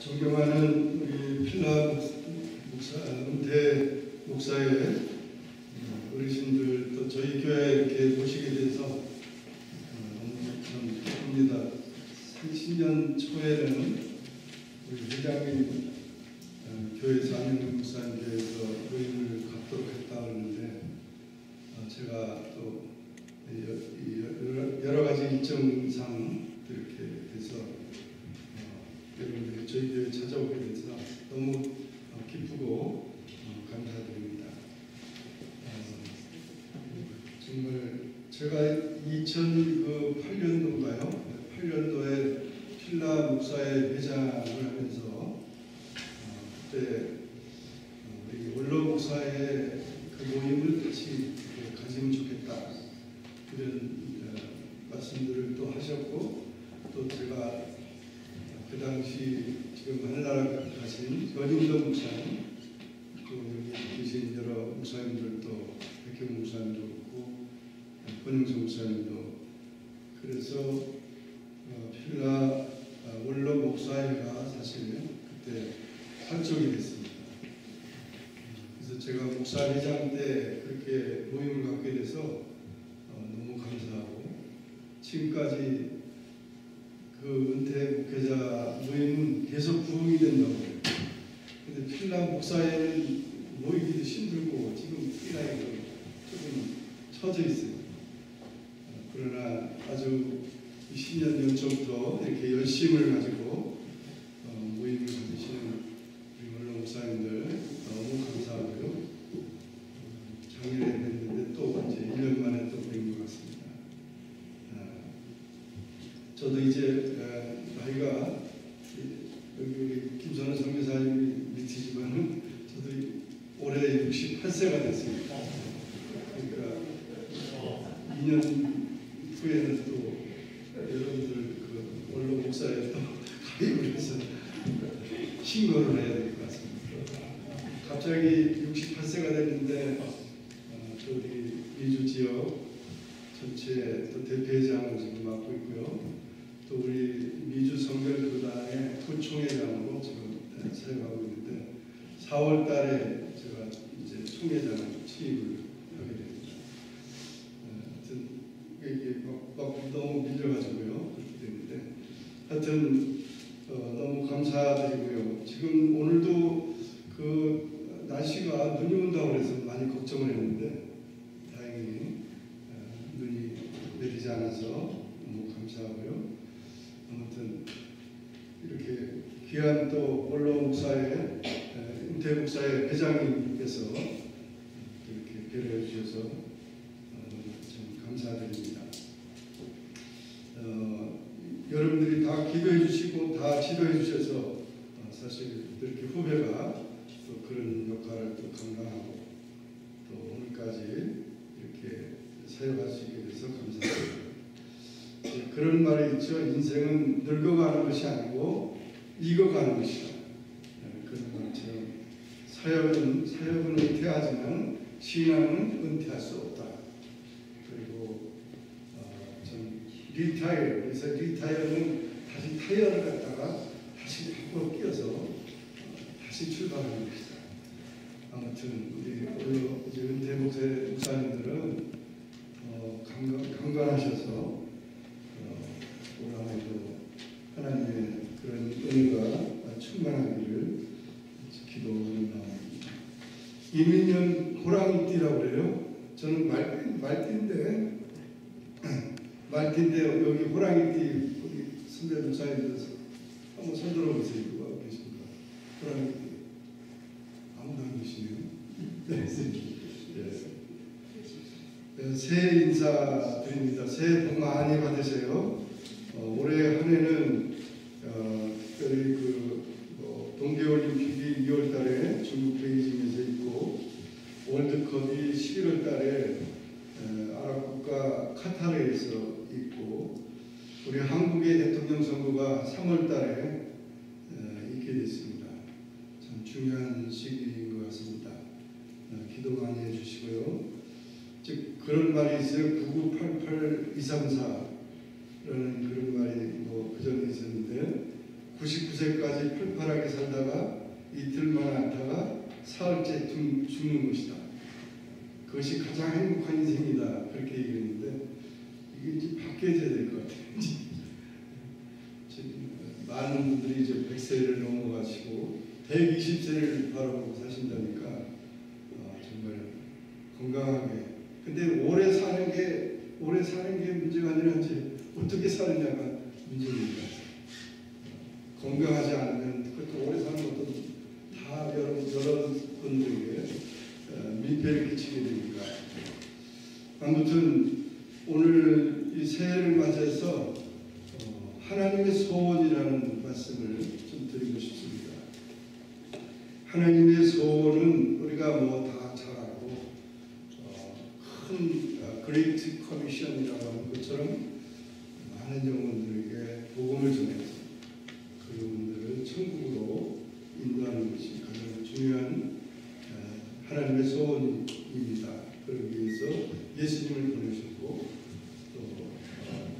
존경하는 우리 필라 목사, 은퇴 목사의 어, 어르신들 또 저희 교회 이렇게 모시게 돼서 어, 너무 참 기쁩니다. 30년 초에는 우리 회장님 어, 교회에서 안영 목사님께서 모임을 갖도록 했다 그러는데 어, 제가 또 여러- 가지 일정상 이렇게 돼서 어, 교회 찾아오게 돼서 너무 어, 기쁘고 어, 감사드립니다. 어, 정말 제가 2008년도인가요? 8년도에 필라 목사의 회장을 하면서 어, 그때 어, 우리 원로 목사의 그 모임을 이렇게 가지면 좋겠다 이런 어, 말씀들을 또 하셨고 또 제가 그 당시 지금 하늘나라 가신 연인도 목사님 또 여기 계신 여러 목사님들도 백경 목사님도 그렇고 권영수 목사님도 그래서 어, 필라 어, 원로 목사회가 사실 그때 활동이 됐습니다. 그래서 제가 목사회장 때 그렇게 모임을 갖게 돼서 어, 너무 감사하고 지금까지 그 은퇴 목회자 모임은 계속 부흥이 된다고 해요. 근데 필라 목사회는 모이기도 힘들고 지금 필라에 조금 처져 있어요. 어, 그러나 아주 20년 전부터 이렇게 열심을 가지고 어, 모임을 가지시는 우리 원로 목사님들 너무 감사하고요. 어, 작년에 뵀는데 또 이제 1년 만에 또 뵌 것 같습니다. 아, 저도 이제 어, 나이가 여기 우리 김선호 선교사님이 밑이지만은 저도 올해 68세가 됐습니다. 그러니까 2년 후에는 또 여러분들 그 원로 목사에 또 가입을 해서 신고를 해야 될 것 같습니다. 갑자기 68세가 됐는데 어, 또 우리 미주 지역 전체 또 대표회장을 지금 맡고 있고요. 또 우리 미주 성결교단의 부총회장으로 지금 사용하고 있는데 4월 달에 제가 이제 총회장을 취임을 하게 됩니다. 어, 하여튼 이게 막, 막 너무 밀려가지고요. 그렇게 됐는데 하여튼 어, 너무 감사드리고요. 지금 오늘도 그 날씨가 눈이 온다고 그래서 많이 걱정을 했는데 다행히 어, 눈이 내리지 않아서 너무 감사하고요. 아무튼 이렇게 귀한 또 원로 목사의 에, 은퇴 목사의 회장님께서 이렇게 배려해 주셔서 어, 참 감사드립니다. 어, 여러분들이 다 기도해 주시고 다 지도해 주셔서 어, 사실 이렇게 후배가 또 그런 역할을 또 감당하고 또 오늘까지 이렇게 사역할 수 있게 돼서 감사합니다. 예, 그런 말이 있죠. 인생은 늙어가는 것이 아니고 익어가는 것이다. 예, 그런 말처럼 사역은 은퇴하지만 신앙은 은퇴할 수 없다. 그리고 어, 좀 retire 그래서 retire는 다시 타이어를 갖다가 다시 밖으로 끼워서 어, 다시 출발하는 것이다. 아무튼 우리 이제 은퇴 목사 목사님들은 어, 강건, 강건하셔서 어, 올 한해도 하나님의 그런 은혜가 충만하기를 기도하는 마음입니다. 이민년 호랑이띠라고 그래요. 저는 말, 말띠인데 말띠인데 여기 호랑이띠 우리 선배 목사님들 한번 손 들어 보세요. 누가 계십니까? 호랑이띠 아무도 안 계시네요. 네, 네. 네, 새해 인사 드립니다. 새해 복 많이 받으세요. 어, 올해 한 해는 어, 특별히 그 어, 동계올림픽이 2월 달에 중국 베이징에서 있고 월드컵이 11월 달에 에, 아랍 국가 카타르에서 있고 우리 한국의 대통령 선거가 3월 달에 에, 있게 됐습니다. 참 중요한 시기인 것 같습니다. 어, 기도 많이 해주시고요. 즉 그런 말이 있어요. 9988 234라는 그런 말이 뭐 그전에 있었는데 99세까지 팔팔하게 살다가 이틀만 않다가 사흘째 죽- 죽는 것이다. 그것이 가장 행복한 인생이다. 그렇게 얘기했는데 이게 이제 바뀌어야 될 것 같아요. 지금 많은 분들이 이제 100세를 넘어가시고 120세를 바라보고 사신다니까 아, 정말 건강하게 근데 오래 게 오래 사는 게 문제가 아니라 이제 어떻게 사느냐가 문제입니다. 건강하지 않으면 그것도 오래 사는 것도 다 여러 여러분들에게 어, 민폐를 끼치게 되니까 아무튼 오늘 이 새해를 맞이해서 어, 하나님의 소원이라는 말씀을 좀 드리고 싶습니다. 하나님의 소원은 우리가 뭐 다 잘 알고 어, 큰 어, Great Commission이라고 하는 것처럼 많은 영혼들에게 복음을 전해서 그분들을 천국으로 인도하는 것이 가장 중요한 어, 하나님의 소원입니다. 그러기 위해서 예수님을 보내셨고 또 어,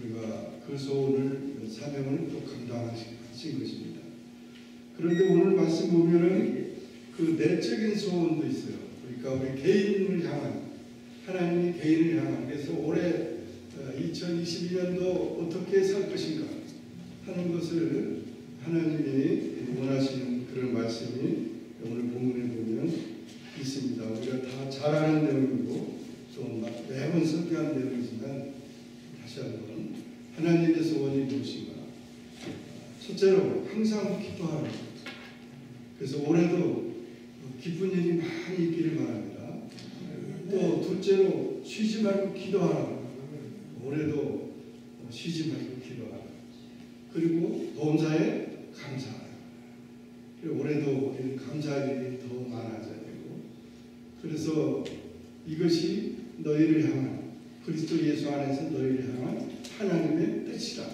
우리가 그 소원을 사명을 또 감당하신 것입니다. 그런데 오늘 말씀 보면은 그 내적인 소원도 있어요. 그러니까 우리 개인을 향한 하나님이 개인을 향한 그래서 올해 2022년도 어떻게 살 것인가 하는 것을 하나님이 원하시는 그런 말씀이 오늘 본문에 보면 있습니다. 우리가 다 잘 아는 내용이고 또 매번 설교한 내용이지만 다시 한번 하나님의 소원이 무엇인가? 첫째로 항상 기도하는 것. 그래서 올해도 기쁜 일이 많이 있기를 바랍니다. 또 둘째로 쉬지 말고 기도하라. 올해도 쉬지 말고 기도하라. 그리고 범사에 감사하라. 올해도 우리는 감사할 일이 더 많아져야 되고 그래서 이것이 너희를 향한 그리스도 예수 안에서 너희를 향한 하나님의 뜻이다.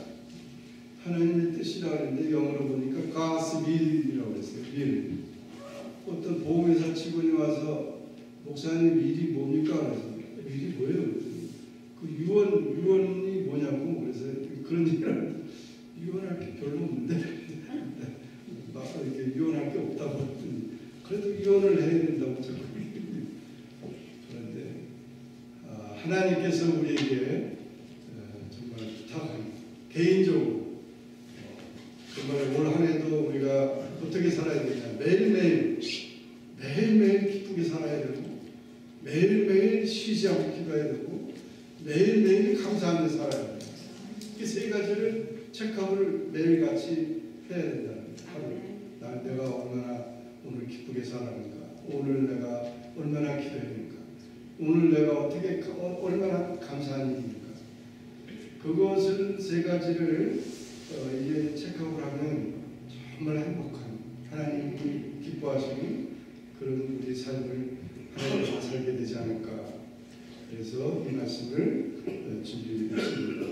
하나님의 뜻이라 하는데 영어로 보니까 God's will will. 어떤 보험회사 직원이 와서 목사님 일이 뭡니까? 그래서 일이 뭐예요? 그랬더니 그 유언 유언이 뭐냐고 그래서 그런 얘기를 유언할 게 별로 없는데 막 이렇게 유언할 게 없다고 했더니 그래도 유언을 해야 된다고 자꾸 그런데 아, 하나님께서 우리에게 어, 정말 부탁합니다. 개인적으로 어, 정말 올 한해도 우리가 어떻게 살아야 되냐 매일매일 매일매일 기쁘게 살아야 되고 매일매일 쉬지 않고 기도해야 되고 매일매일 감사하며 살아야 돼요. 이 세 가지를 체크업을 매일같이 해야 된다는 거예요. 하루. 난 내가 얼마나 오늘 기쁘게 살았는가 오늘 얼마나 기도했는가 오늘 내가 어떻게 어, 얼마나 감사한 일입니까 그것을 세 가지를 어, 이제 체크업을 하면 정말 행복한 하나님이 기뻐하시는 그런 우리 삶을 하나님과 살게 되지 않을까 그래서 이 말씀을 어, 준비했습니다.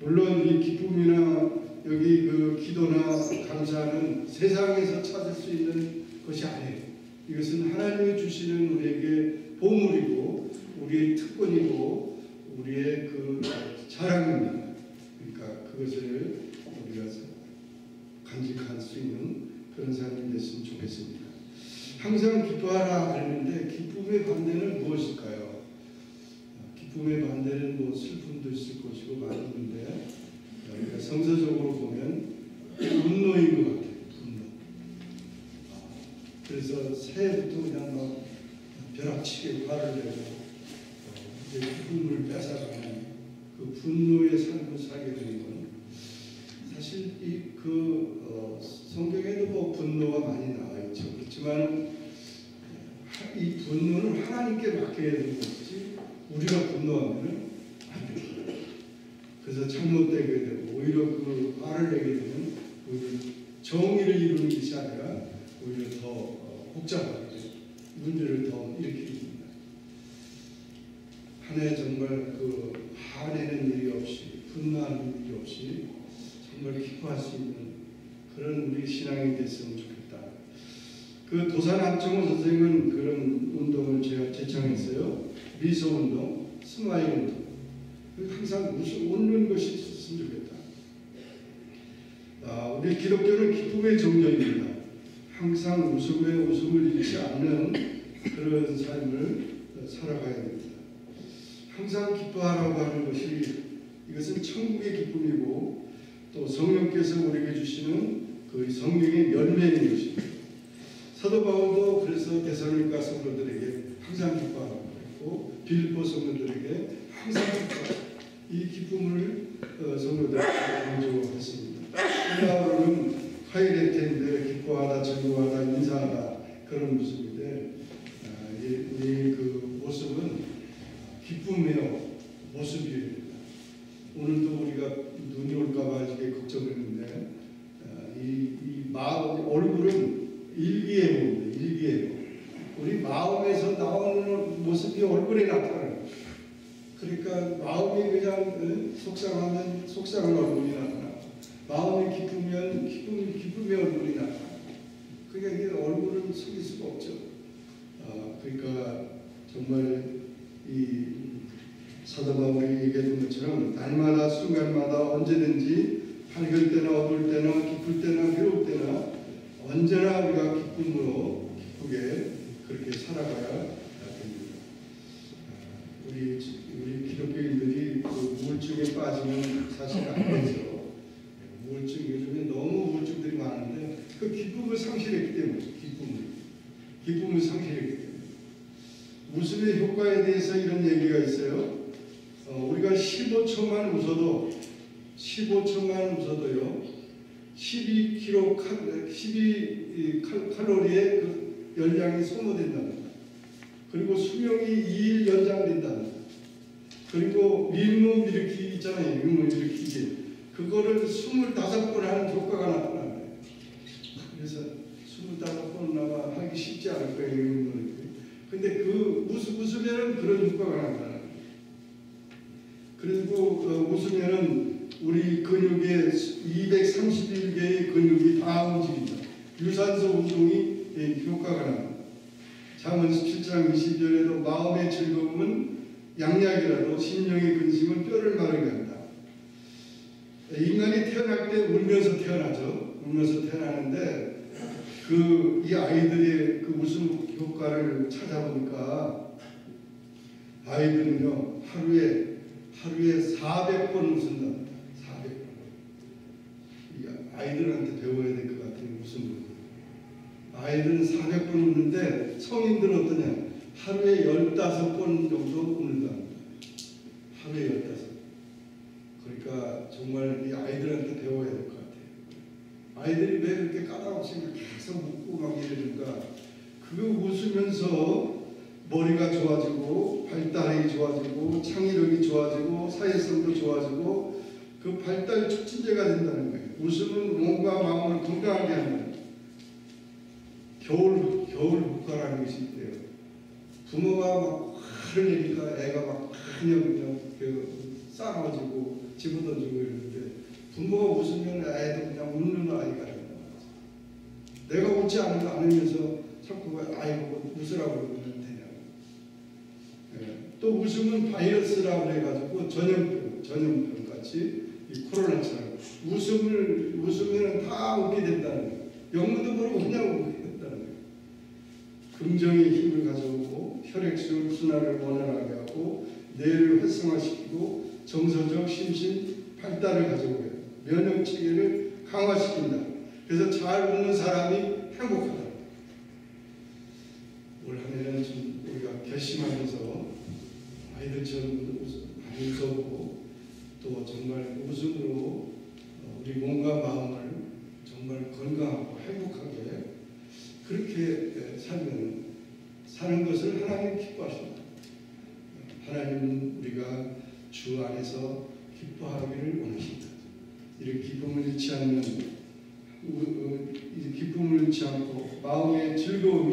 물론 이 기쁨이나 여기 그 기도나 감사는 세상에서 찾을 수 있는 것이 아니에요. 이것은 하나님이 주시는 우리에게 보물이고 우리의 특권이고 우리의 그 자랑입니다. 그러니까 그것을 우리가 간직할 수 있는 그런 사람이 됐으면 좋겠습니다. 항상 기뻐하라 그랬는데 기쁨의 반대는 무엇일까요? 기쁨의 반대는 뭐 슬픔도 있을 것이고 많은데 우리가 성서적으로 보면 분노인 것 같아요. 분노. 그래서 새해부터 그냥 막 벼락치게 화를 내고 어, 이제 기쁨을 뺏어가는 그 분노의 삶을 살게 되는 건 사실 이그 어, 성경에도 뭐 분노가 많이 나와 있죠. 그렇지만 이 분노는 하나님께 맡겨야 되는 것이지 우리가 분노하면은 안 돼요. 그래서 잘못되게 되고 오히려 그 화를 내게 되면 오히려 정의를 이루는 것이 아니라 오히려 더 어, 복잡하게 문제를 더 일으키게 됩니다. 한 해 정말 그 화내는 일이 없이 분노하는 일이 없이 정말 기뻐할 수 있는 그런 우리 신앙이 됐으면 좋겠다. 그 도산 안창호 선생은 그런 운동을 제가 제창했어요. 미소 운동, smile. 항상 웃, 웃는 것이 있었으면 좋겠다. 아, 우리 기독교는 기쁨의 종교입니다. 항상 웃음에 웃음을 잃지 않는 그런 삶을 살아가야 됩니다. 항상 기뻐하라고 하는 것이 이것은 천국의 기쁨이고 또 성령께서 우리에게 주시는 그 성령의 열매인 것입니다. 사도 바울도 그래서 데살로니가 성도들에게 항상 기뻐하라 고 했고 빌보 성도들에게 항상. 이 기쁨을 어, 성도들에게 강조했습니다. 일라어로는 하이레텐데 기뻐하다, 즐거워하다, 인사하다 그런 모습인데 아, 이, 이그 모습은 기쁨의 모습이에요. 오늘도 우리가 눈이 올까봐 이렇게 걱정했는데 아, 이, 이 마음 얼굴은 일기예보입니다. 일기예보. 우리 마음에서 나오는 모습이 얼굴에 나타나는 거예요. 그러니까 마음이 그냥 어, 속상하면 속상한 얼굴이 나타나. 마음이 기쁘면 기쁨 기쁨의 얼굴이 나타나. 그러니까 이게 얼굴은 속일 수가 없죠. 아, 그러니까 정말 이 사도 바울이 얘기했던 것처럼 날마다 순간마다 언제든지 밝을 때나 어두울 때나 기쁠 때나 괴로울 때나 언제나 우리가 기쁨으로 기쁘게 그렇게 살아가야 됩니다. 아, 우리 우리 기독교인들이 그 우울증에 빠지면 사실 안 되죠. 우울증 요즘에 너무 우울증들이 많은데 그 기쁨을 상실했기 때문에 기쁨을 기쁨을 상실했기 때문에 웃음의 효과에 대해서 이런 얘기가 있어요. 어, 우리가 15초만 웃어도 15초만 웃어도요 12kcal 12 칼로리의 그 열량이 소모된답니다. 그리고 수명이 2일 연장된답니다. 그리고 밀몸 일으키기 있잖아요. 밀몸 일으키기. 그거를 25번 하는 효과가 나타나요. 그래서 25번 아마 하기 쉽지 않을 거예요. 밀몸 근데 그 웃, 웃으면 그런 효과가 나타나요. 그리고 어, 웃으면은 우리 근육의 231개의 근육이 다 움직인다. 유산소 운동이 예, 효과가. 잠언 17장 20절에도 마음의 즐거움은 양약이라도 심령의 근심은 뼈를 마르게 한다. 인간이 태어날 때 울면서 태어나죠. 울면서 태어나는데 그 이 아이들의 그 웃음 효과를 찾아보니까 아이들은요 하루에 하루에 400번 웃는다. 400번. 이 아이들한테 배워야 될 것 같은 웃음을. 아이들은 400번 웃는데 성인들은 어떠냐? 하루에 15번 정도 웃는다. 하루에 15번. 그러니까 정말 이 아이들한테 배워야 될 것 같아요. 아이들이 왜 그렇게 까다롭게 계속 웃고 막 이러는가? 그거 웃으면서 머리가 좋아지고 발달이 좋아지고 창의력이 좋아지고 사회성도 좋아지고 그 발달 촉진제가 된다는 거예요. 웃음은 몸과 마음을 건강하게 하는 거예요. 겨울 겨울 효과라는 것이 있대요. 부모가 막 화를 내니까 애가 막 그냥 그냥 그 싸가지고 집어던지고 이러는데 부모가 웃으면 애도 그냥 웃는 아이가 된다. 내가 웃지 않으면서 자꾸 아이고 웃으라고 그러면 되냐. 예. 또 웃음은 바이러스라고 해가지고 전염병, 전염병 같이 이 코로나처럼 웃음을 웃으면 다 웃게 된다는 거예요. 영문도 모르고 그냥. 긍정의 힘을 가져오고 혈액순 순환을 원활하게 하고 뇌를 활성화시키고 정서적 심신 발달을 가져오게 면역 체계를 강화시킨다. 그래서 잘 웃는 사람이 행복하다. 올 한해는 좀 우리가 결심하면서 아이들처럼 웃어보고 또 정말 웃음으로 우리 몸과 마음을 정말 건강하고 행복하게 그렇게 살면 사는 것을 하나님 기뻐하십니다. 하나님은 우리가 주 안에서 기뻐하기를 원하십니다. 이렇게 기쁨을 잃지 않는 기쁨을 잃지 않고 마음에 즐거움이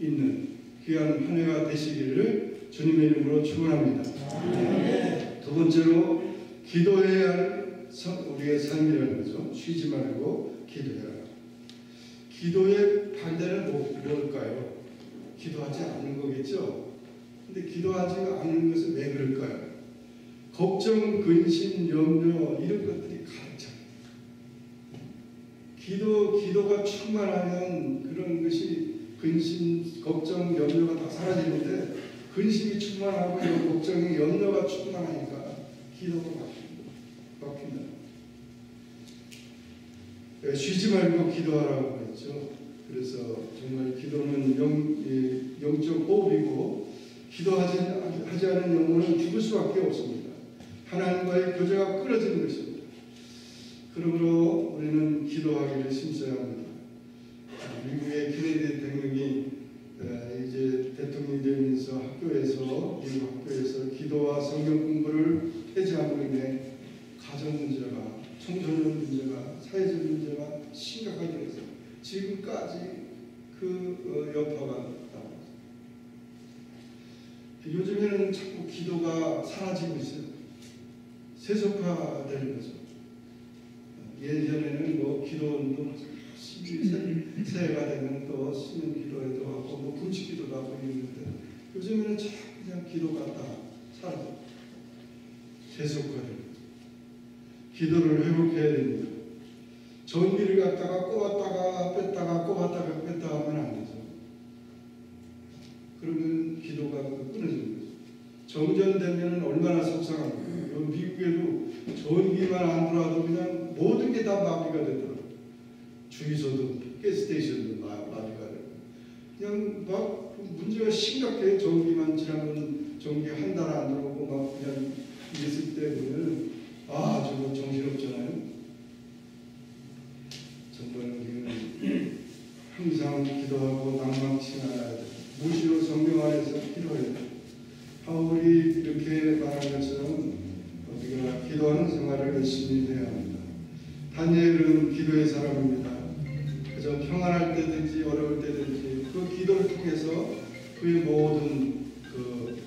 있는 귀한 한 해가 되시기를 주님의 이름으로 축원합니다. 두 번째로 기도해야 할 우리의 삶이라는 거죠. 쉬지 말고 기도해라. 기도의 반대는 뭐, 뭘까요? 기도하지 않는 거겠죠. 근데 기도하지 않는 것은 왜 그럴까요? 걱정, 근심, 염려 이런 것들이 가득 차. 기도 기도가 충만하면 그런 것이 근심, 걱정, 염려가 다 사라지는데 근심이 충만하고 이런 걱정이 염려가 충만하니까 기도가. 바뀐다. 예, 쉬지 말고 기도하라고 했죠. 그래서 정말 기도는 영, 예, 영적 호흡이고 기도하지 하지 않은 영혼은 죽을 수밖에 없습니다. 하나님과의 교제가 끊어지는 것입니다. 그러므로 우리는 기도하기를 심써야 합니다. 미국의 케네디 대통령이 어, 이제 대통령이 되면서 학교에서 미국 학교에서 기도와 성경 공부를 폐지함으로 인해 가정 문제가 청소년 문제가 사회적 문제가 심각하게 지금까지 그 어, 여파가 나옵니다. 요즘에는 자꾸 기도가 사라지고 있어요. 세속화되는 거죠. 예전에는 뭐 기도운동 새해가 되면 또 신년 기도회도 하고 뭐 금식 기도도 하고 있는데 요즘에는 자꾸 그냥 기도가 다 사라져. 세속화되는 기도를 회복해야 됩니다. 전기를 갖다가 꼽았다가 뺐다가 꼽았다가 뺐다 하면 안 되죠. 그러면 기도가 끊어지는 거죠. 정전되면 얼마나 속상합니까? 미국에도 전기만 안 들어와도 그냥 모든 게 다 마비가 되더라고요. 주유소도 가스테이션도 마, 마비가 되고 그냥 막 문제가 심각해 전기만 지나면 전기 한 달 안 들어오고 막 그냥 이랬을 때 보면 아 저거 정신없잖아요. 정말 우리는 항상 기도하고 낭망치 않아야 돼. 무시로 성경 안에서 돼. 바울이 이렇게 말한 것처럼 우리가 기도하는 생활을 열심히 해야 합니다. 다니엘은 기도의 사람입니다. 그저 평안할 때든지 어려울 때든지 그 기도를 통해서 그의 모든 그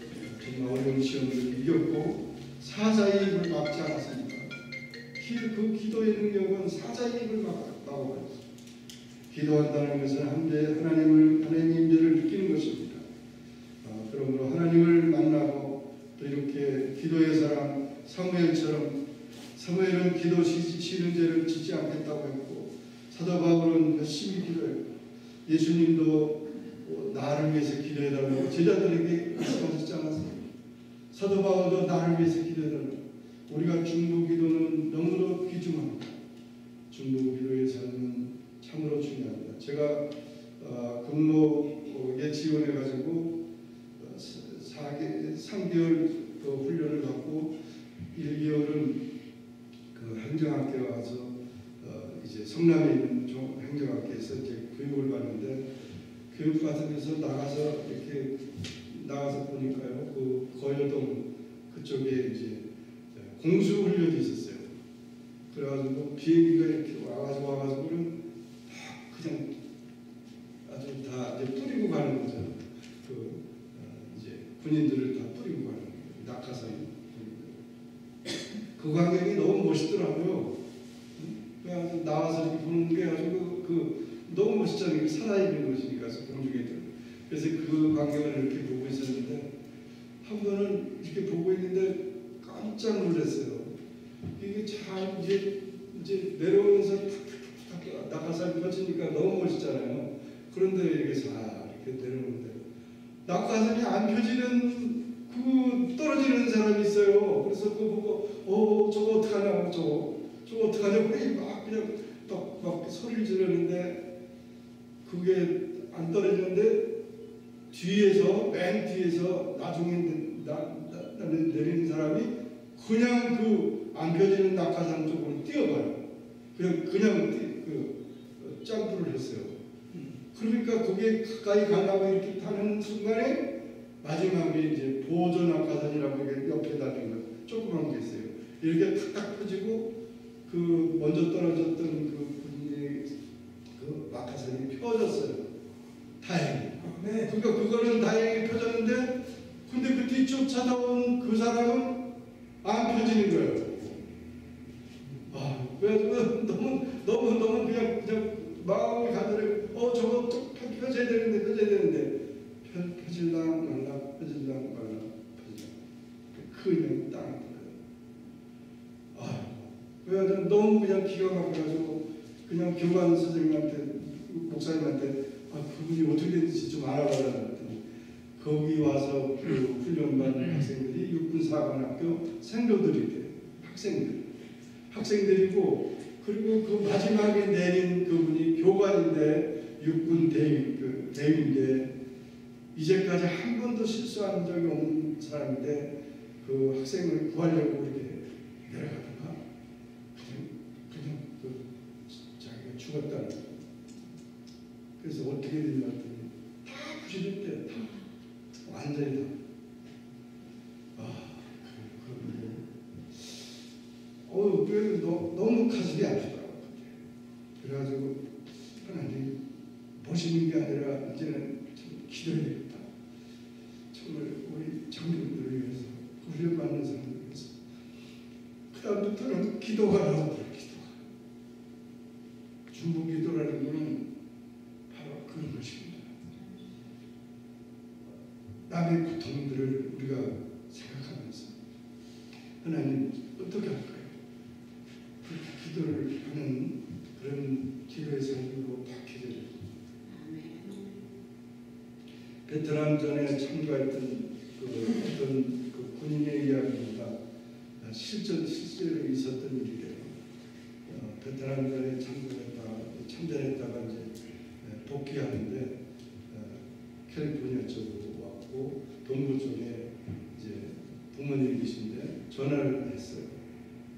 정말 어려운 시험들을 이겼고 사자의 입을 막지 않았습니다. 그 기도의 능력은 사자의 입을 막아버렸습니다. 기도한다는 것은 한데 하나님을 하나님 임재를 느끼는 것입니다. 어, 그러므로 하나님을 만나고 또 이렇게 기도의 사람 사무엘처럼 사무엘은 기도 쉬는 죄를 짓지 않겠다고 했고 사도 바울은 열심히 기도했고 예수님도 나를 위해서 기도해달라고 제자들에게 말씀하셨지 않았습니까? 사도 바울도 나를 위해서 기도해달라고 우리가 중보 기도는 너무도 귀중합니다. 중보 기도의 삶은 참으로 중요합니다. 제가 어, 근무에 지원해가지고 어, 4개, 3개월 그 훈련을 받고 1개월은 그 행정학교에 와서 어, 이제 성남에 있는 종, 행정학교에서 이제 교육을 받는데 교육 받으면서 나가서 이렇게 나가서 보니까요 그 거여동 그쪽에 이제 공수 훈련이 있었어요. 그래가지고 비행기가 이렇게 와가지고 와가지고는 그냥 아주 다 이제 뿌리고 가는 거죠. 그 어, 이제 군인들을 다 뿌리고 가는 거예요. 낙하산. 그 광경이 너무 멋있더라고요. 그래서 나와서 이렇게 보는 게 아주 그, 그 너무 멋있잖아요. 살아있는 것이니까 공중에 그래서 그 광경을 이렇게 보고 있었는데 한 번은 이렇게 보고 있는데 깜짝 놀랐어요. 이게 참 이제 이제 내려오면서 탁탁탁 낙하산이 펼치니까 너무 멋있잖아요. 그런데 이렇게 싹 이렇게 내려오는데 낙하산이 안 펴지는 그 떨어지는 사람이 있어요. 그래서 그거 보고 어 저거 어떡하냐 저거 저거 어떡하냐고 막 그냥 막, 막 소리를 지르는데 그게 안 떨어지는데 뒤에서 맨 뒤에서 나중에 내리는 사람이 그냥 그 안 펴지는 낙하산 쪽으로 뛰어가요. 그냥 그냥 뛰, 그 어, 점프를 했어요. 그러니까 그게 가까이 가려고 이렇게 타는 순간에 마지막에 이제 보조 낙하산이라고 이게 옆에 달린 거 조그만 게 있어요. 이렇게 탁탁 펴지고 그 먼저 떨어졌던 그 분이 그 낙하산이 펴졌어요. 다행히. 네. 그러니까 그거는 다행히 펴졌는데 근데 그 뒤쫓 찾아온 그 사람은 안 펴지는 거예요. 아, 왜, 왜 너무 너무 너무 그냥 그냥 마음이 가더래. 어 저거 펴져야 되는데 펴져야 되는데 펴, 펴질랑 말라 펴질랑 말라 펴질랑 그냥 땅. 아, 왜 너무 그냥 기가 막혀가지고 그냥 교관 선생님한테 목사님한테 아, 그분이 어떻게 됐는지 좀 알아봐라 그랬더니 거기 와서 그 훈련받는 학생들이 육군 사관학교 생로들이래 학생들 학생들이고 그리고 그 마지막에 내린 그분이 교관인데 육군 대위 그 대위인데 이제까지 한 번도 실수한 적이 없는 사람인데 그 학생을 구하려고 이렇게 내려가다가 그냥 그냥 그 자기가 죽었다는. 그래서 어떻게 됐냐 했더니 다 부실했대 다 완전히 다. 아, 그, 그, 어, 그, 너, 너무 가슴이 아프더라고. 그때. 그래가지고 하나님 보시는 게 아니라 이제는 좀 기도해야 되겠다. 정말 우리 장로들을 위해서 훈련받는 사람들 위해서 그 다음부터는 기도가 나오더라 기도가 중보 기도라는 것은 바로 그런 것입니다. 남의 고통들을 우리가 생각하면서 하나님 어떻게 할까요? 그렇게 기도를 하는 그런 기도의 삶으로 바뀌게 됩니다. 베트남전에 참가했던 그 어떤 그 군인의 이야기입니다. 실전 실제로 있었던 일이래요. 어, 베트남전에 참가했다가 참전했다가 이제 예, 복귀하는데 어, 캘리포니아 쪽으로 왔고 동부 쪽에 이제 부모님이 계신데 전화를 했어요.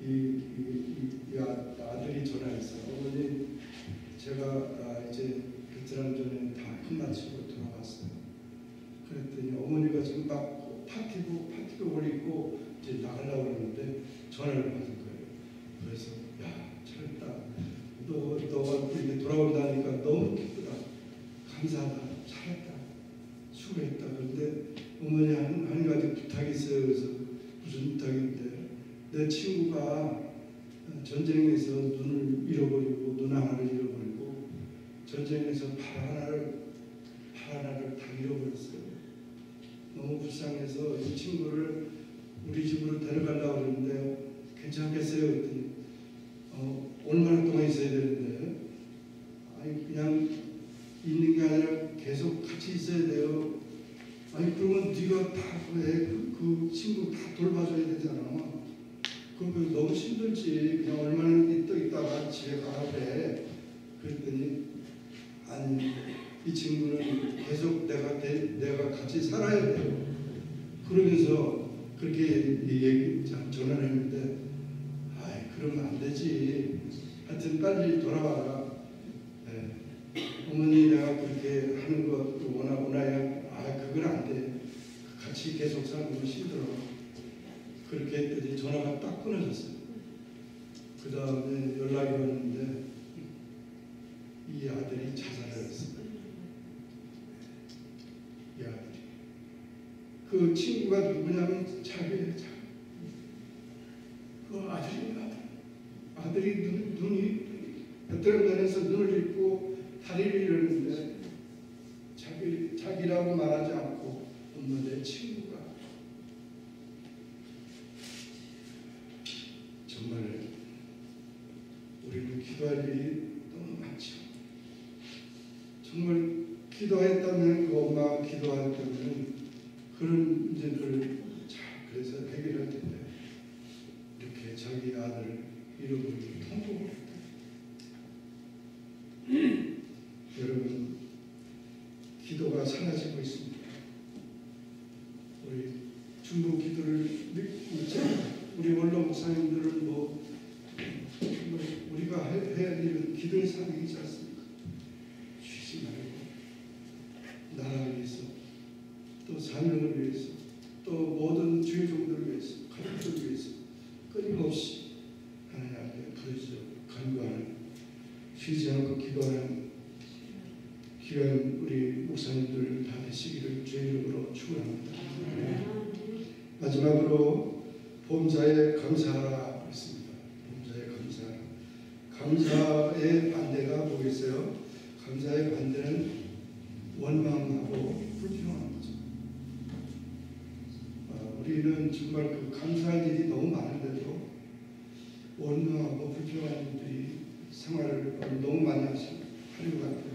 이, 이, 이, 이 아- 아들이 전화했어요. 어머니 제가 아, 이제 베트남 전에 다 끝마치고 돌아왔어요. 그랬더니 어머니가 지금 막 파티고 파티복을 입고 이제 나가려고 그러는데 전화를 받은 거예요. 그래서 야 잘했다. 너 너가 이제 돌아온다니까 너무 기쁘다. 감사하다. 잘했다. 어머니 한, 한 가지 부탁이 있어요. 그래서 무슨 부탁인데 내 친구가 전쟁에서 눈을 잃어버리고 눈 하나를 잃어버리고 전쟁에서 팔 하나를 팔 하나를 다 잃어버렸어요. 너무 불쌍해서 이 친구를 우리 집으로 데려가려고 그러는데 괜찮겠어요? 그랬더니 어, 얼마나 동안 있어야 되는데 아니 그냥 있는 게 아니라 계속 같이 있어야 돼요. 아니 그러면 네가 다그 그 친구 다 돌봐줘야 되잖아. 그럼 너무 힘들지. 그냥 얼마나 또 있다가 집에 돼. 그랬더니 아니 이 친구는 계속 내가 대- 내가 같이 살아야 돼요. 그러면서 그렇게 얘기 자- 전화를 했는데 아이 그러면 안 되지. 하여튼 빨리 돌아와라. 예. 어머니 내가 그렇게 하는 거 원하 원하야 아 그건 안 돼. 같이 계속 거 힘들어. 그렇게 했더니 전화가 딱 끊어졌어요. 그 다음에 연락이 왔는데 이 아들이 자살을 했습니다. 이 아들이. 그 친구가 누구냐면의 자. 그 아들이 아들. 아들이 눈, 눈이 베트남전에서 눈을 잃고 다리를 잃었는데 자기, 자기라고 말하지 않고 엄마 내 친구가 정말 우리는 기도할 일이 너무 많죠. 정말 기도했다면 그 엄마가 기도했다면 그런 문제들을 잘 그래서 해결할 텐데 이렇게 자기 아들을 잃어버리고 통곡을 했다. 여러분 기도가 사라지고 있습니다. 우리 중보 기도를 믿지 우리 원로 목사님들은 뭐 정말 우리가 해- 해야 할 일은 기도의 삶이지 않습니까? 쉬지 말고 나라를 위해서 또 사명을 위해서 또 모든 주의 종들을 위해서 가족들을 위해서 끊임없이 하나님 앞에 부르짖어 간구하는 쉬지 않고 기도하는 귀한 우리 목사님들 다 되시기를 주의 이름으로 축원합니다. 마지막으로 범사에 감사하라 했습니다. 범사에 감사하라. 감사의 반대가 뭐겠어요? 감사의 반대는 원망하고 불평하는 거죠. 아, 우리는 정말 그 감사할 일이 너무 많은데도 원망하고 불평하는 일들이 생활을 너무 많이 하십니다. 하는 것 같아요.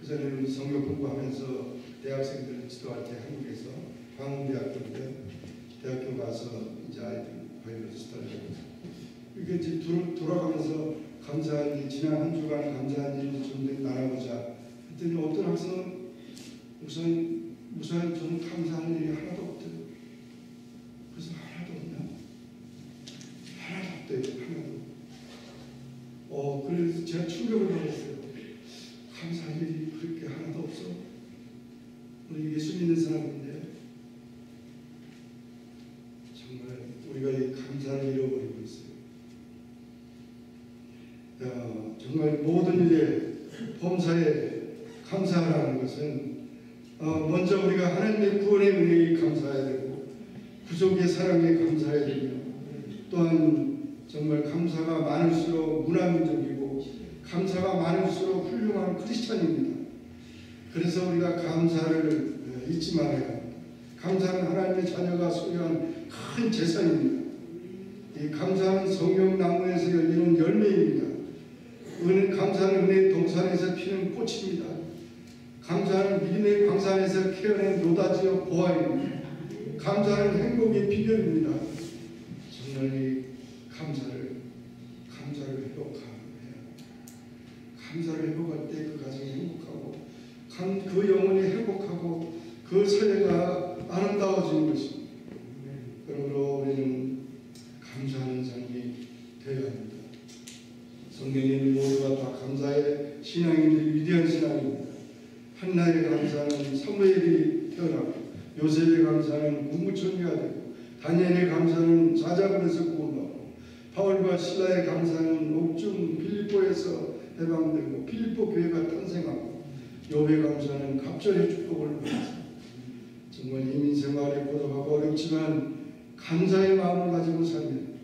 그전에는 성경 공부하면서 대학생들 지도할 때 한국에서 광운대학교인데 대학교 가서 이제 아이들 바이블 스터디하고 이게 이제 돌- 돌아가면서 감사한 일, 지난 한 주간 감사한 일좀 나눠보자 했더니 어떤 학생은 우선 우선 좀 감사한 일이 하나도 없대요. 그래서 하나도 없나? 하나도 없대요. 하나도. 어 그래서 제가 충격을 받았어요. 감사한 일이 그렇게 하나도 없어. 우리 예수 믿는 사람인데 정말 우리가 이 감사를 잃어버리고 있어요. 야, 정말 모든 일에 범사에 감사하라는 것은 어, 먼저 우리가 하나님의 구원의 은혜에 감사해야 되고 구속의 사랑에 감사해야 되며 또한 정말 감사가 많을수록 문화민족이고 감사가 많을수록 훌륭한 크리스찬입니다. 그래서 우리가 감사를 어, 잊지 말아야. 감사는 하나님의 자녀가 소유한 큰 재산입니다. 이 감사는 성령 나무에서 열리는 열매입니다. 은 감사는 은혜의 동산에서 피는 꽃입니다. 감사는 믿음의 광산에서 캐어낸 노다지와 보아입니다. 감사는 행복의 비결입니다. 정말 이 감사를 감사를 회복해야 합니다. 감사를 회복할 때 그 가정이 행복하고 감- 그 영혼이 행복하고 그 사회가 아름다워지는 것입니다. 그러므로 우리는 감사하는 삶이 되어야 합니다. 성경에는 모두가 다 감사의 신앙인들이 위대한 신앙입니다. 한나의 감사는 사무엘이 태어나고 요셉의 감사는 국무총리가 되고 다니엘의 감사는 사자굴에서 구원받고 바울과 신라의 감사는 옥중 필리포에서 해방되고 필리포 교회가 탄생하고 욥의 감사는 갑절의 축복을 받았습니다. 정말 이민 생활이 고독하고 어렵지만 감사의 마음을 가지고 살면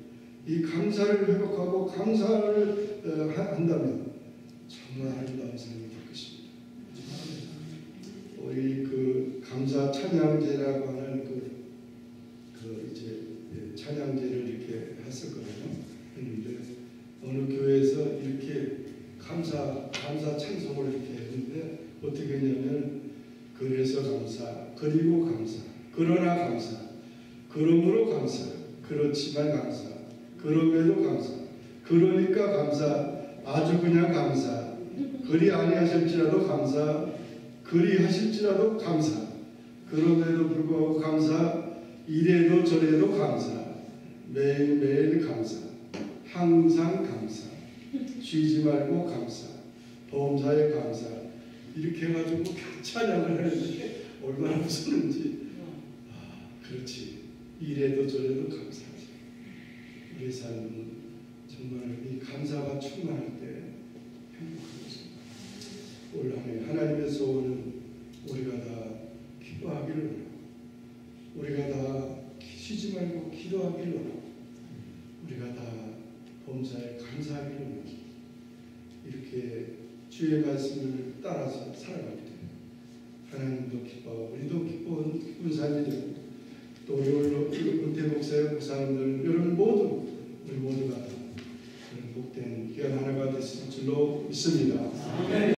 이 감사를 회복하고 감사를 어, 하- 한다면 정말 아름다운 삶이 될 것입니다. 우리 그 감사 찬양제라고 하는 그, 그 이제 예, 찬양제를 이렇게 했었거든요. 했는데 어느 교회에서 이렇게 감사 감사 찬송을 이렇게 했는데 어떻게 했냐면 그래서 감사 그리고 감사 그러나 감사 그러므로 감사 그렇지만 감사 그럼에도 감사 그러니까 감사 아주 그냥 감사 그리 아니하실지라도 감사 그리 하실지라도 감사 그럼에도 불구하고 감사 이래도 저래도 감사 매일매일 감사 항상 감사 쉬지 말고 감사 범사에 감사 이렇게 해가지고 찬양을 하는데 얼마나 웃었는지. 아, 그렇지. 이래도 저래도 감사하지. 우리 삶은 정말 이 감사가 충만할 때 행복한 것입니다. 하나님의 소원은 우리가 다 기뻐하기를 원하고 우리가 다 쉬지 말고 기도하기를 원하고 우리가 다 범사에 감사하기를 원하고 이렇게 주의 말씀을 따라서 살아가게 돼요. 하나님도 기뻐하고 우리도 기쁜 기쁜 삶이 되고 또 우리 은퇴 목사의 목사님들 여러분 모두 우리 모두가 다 그런 복된 귀한 하나가 됐을 줄로 믿습니다.